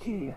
十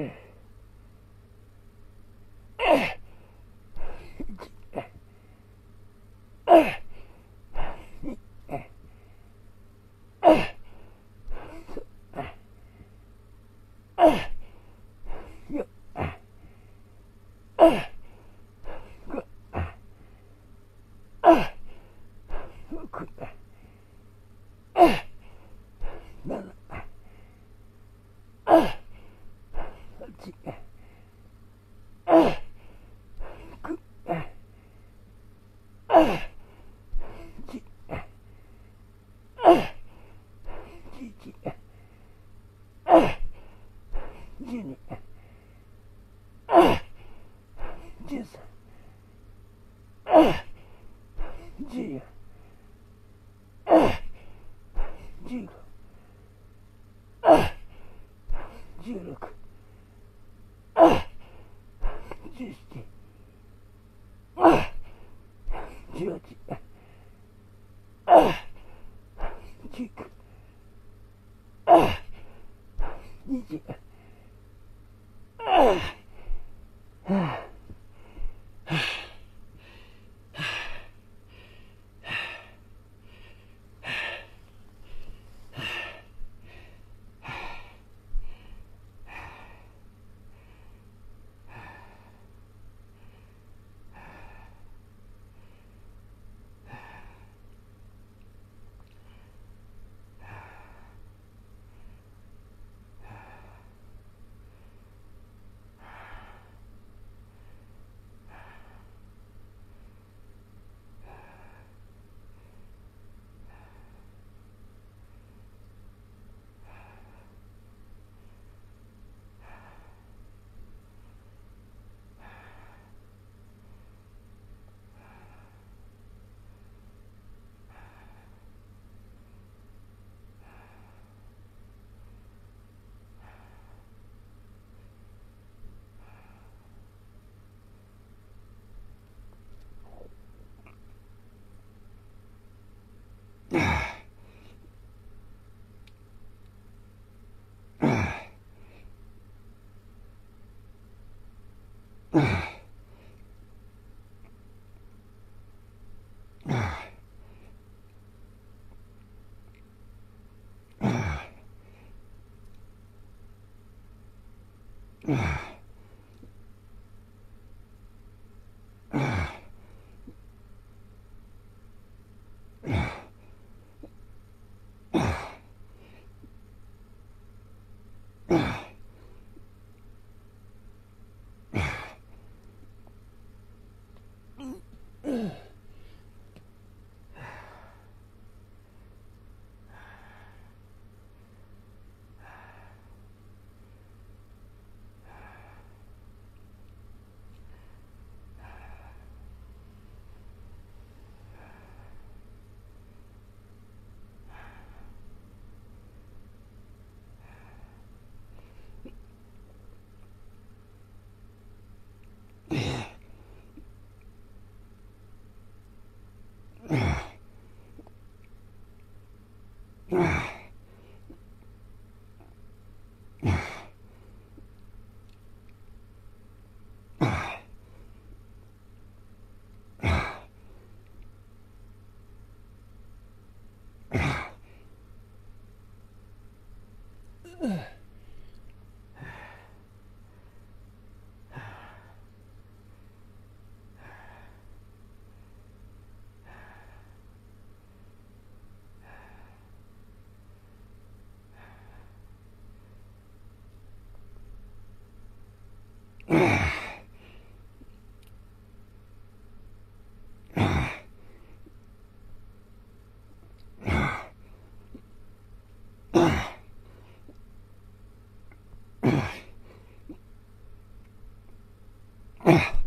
Yeah. Ugh. Ugh. Ugh.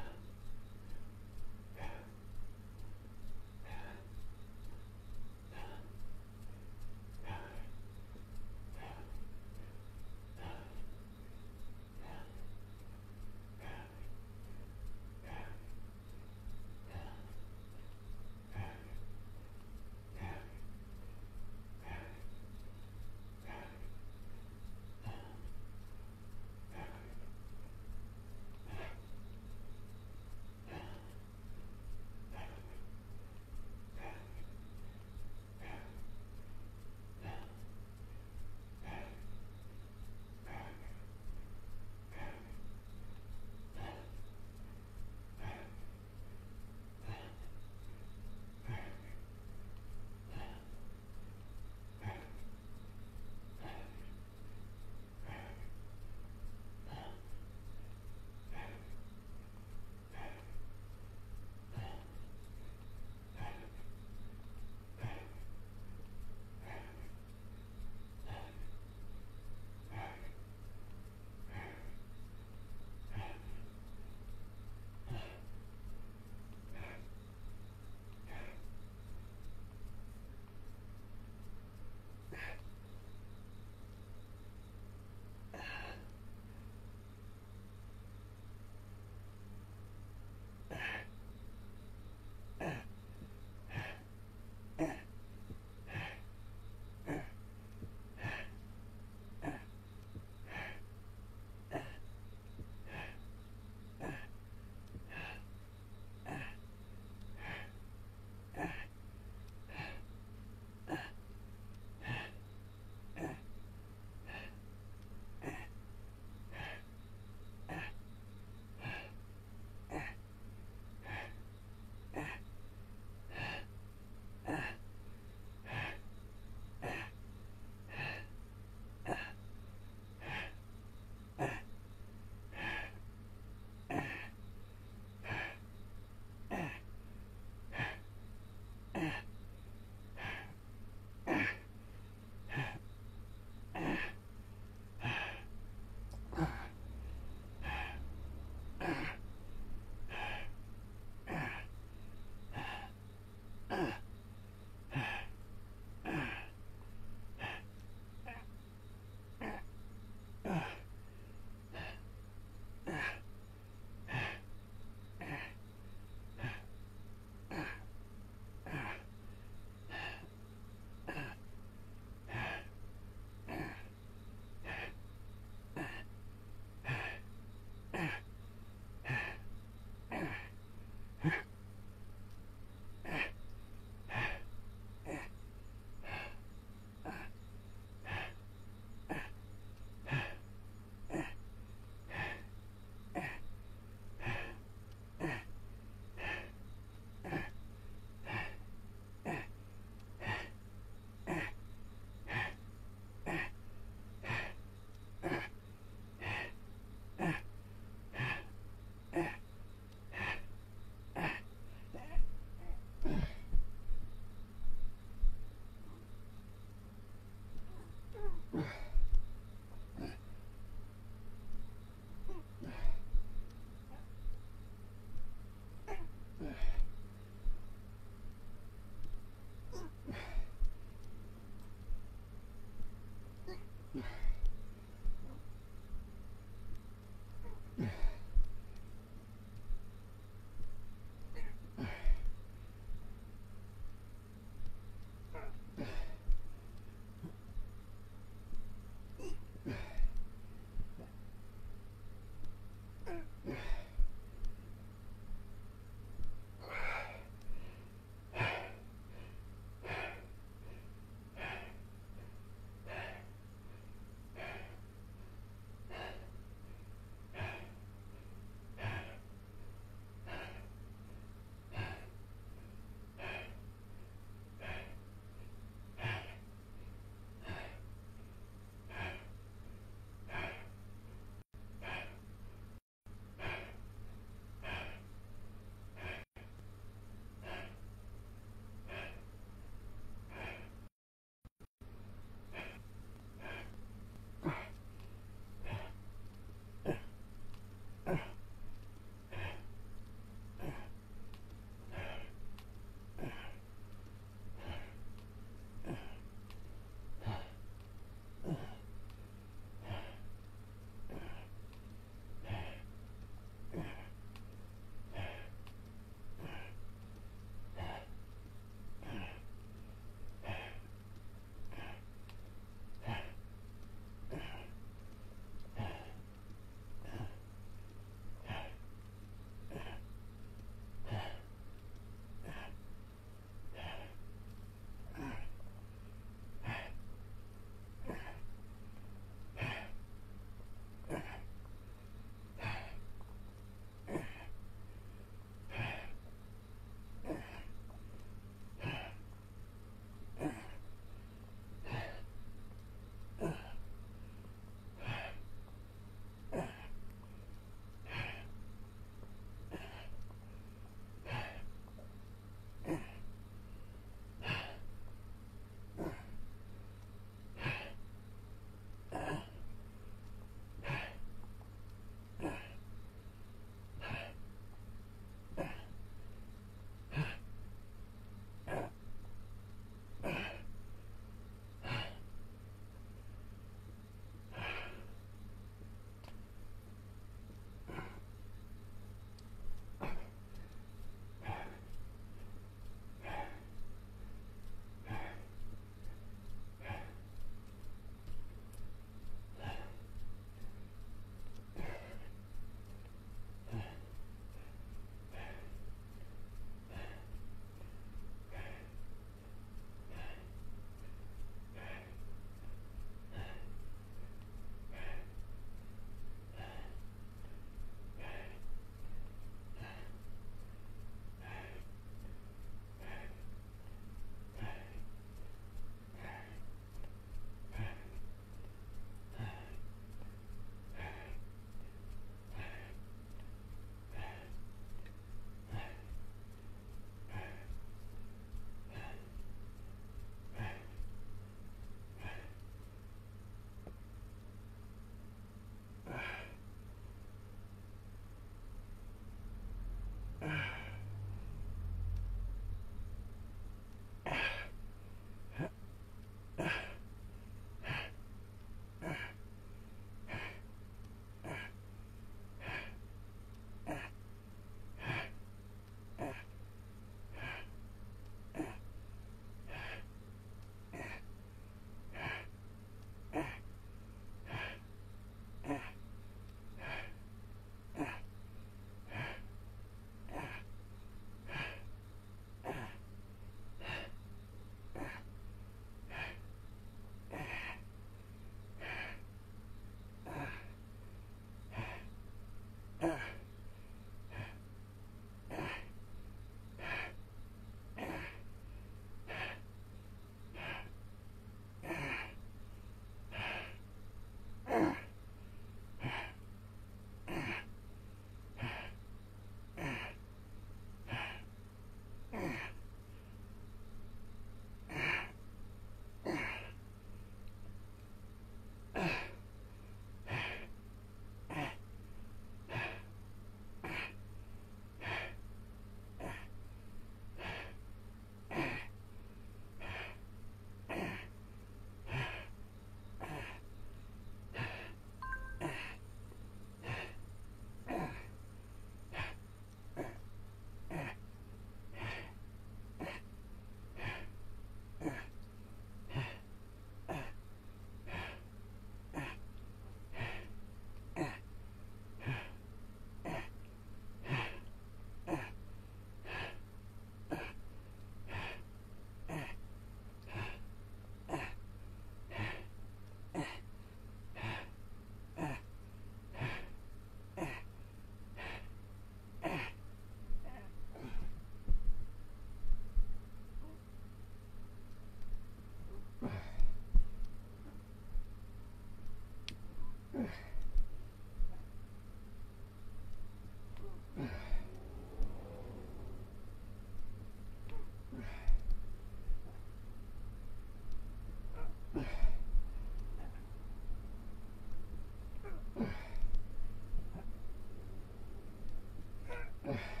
Yeah.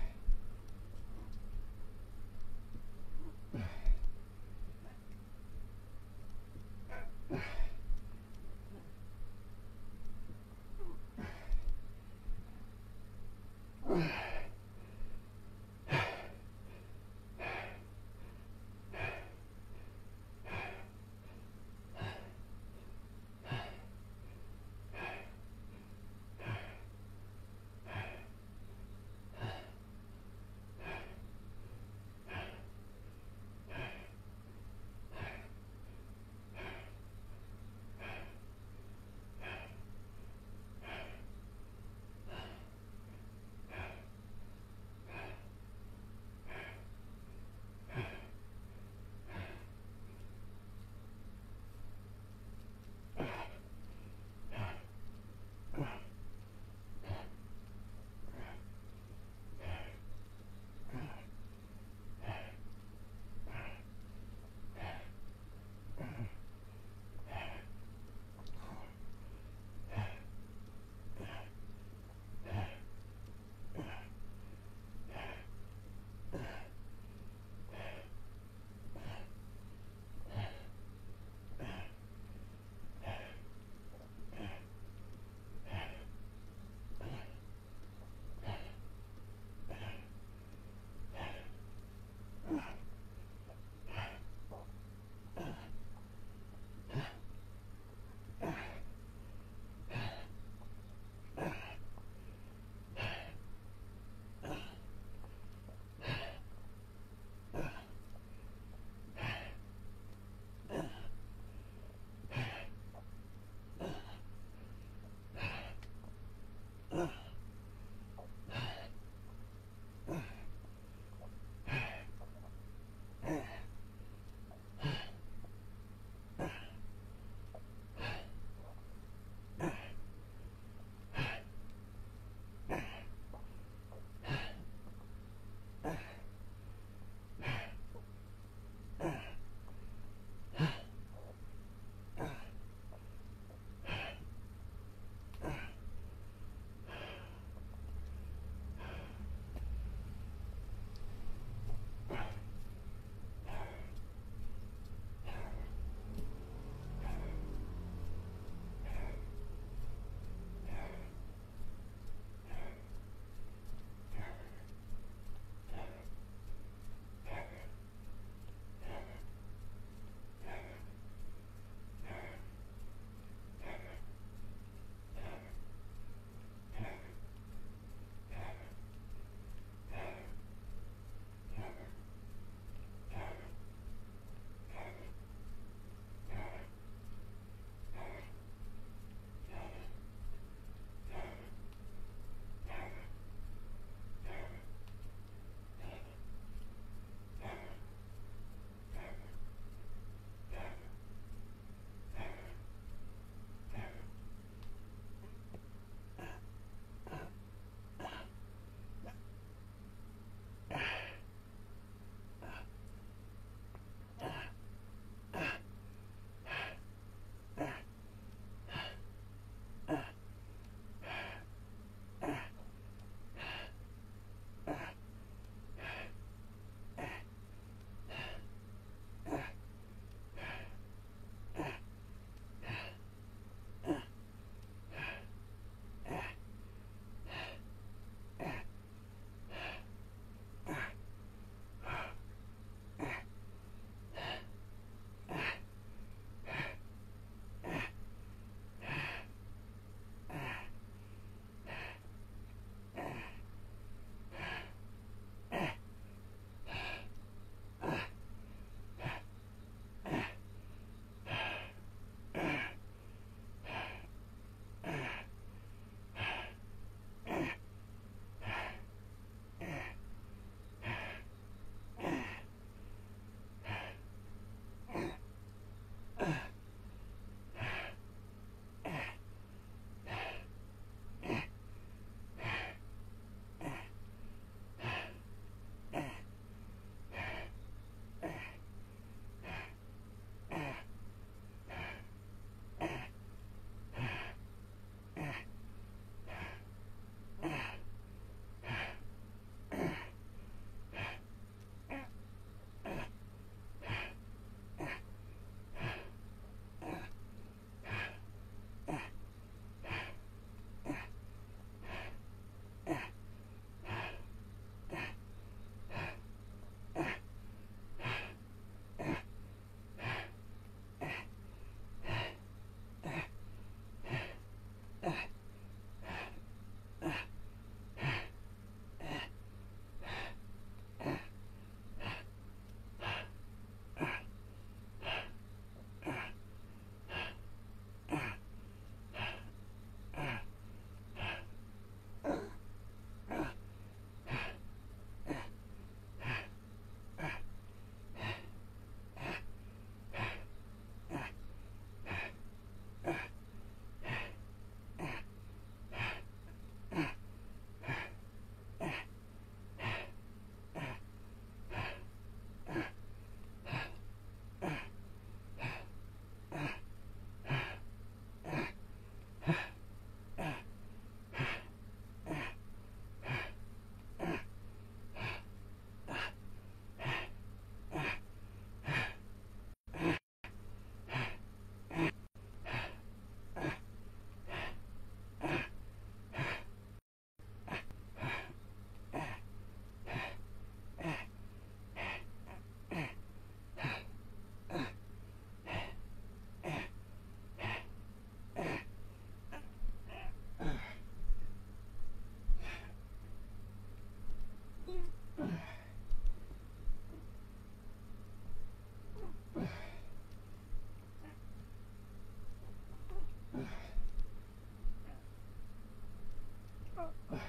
Did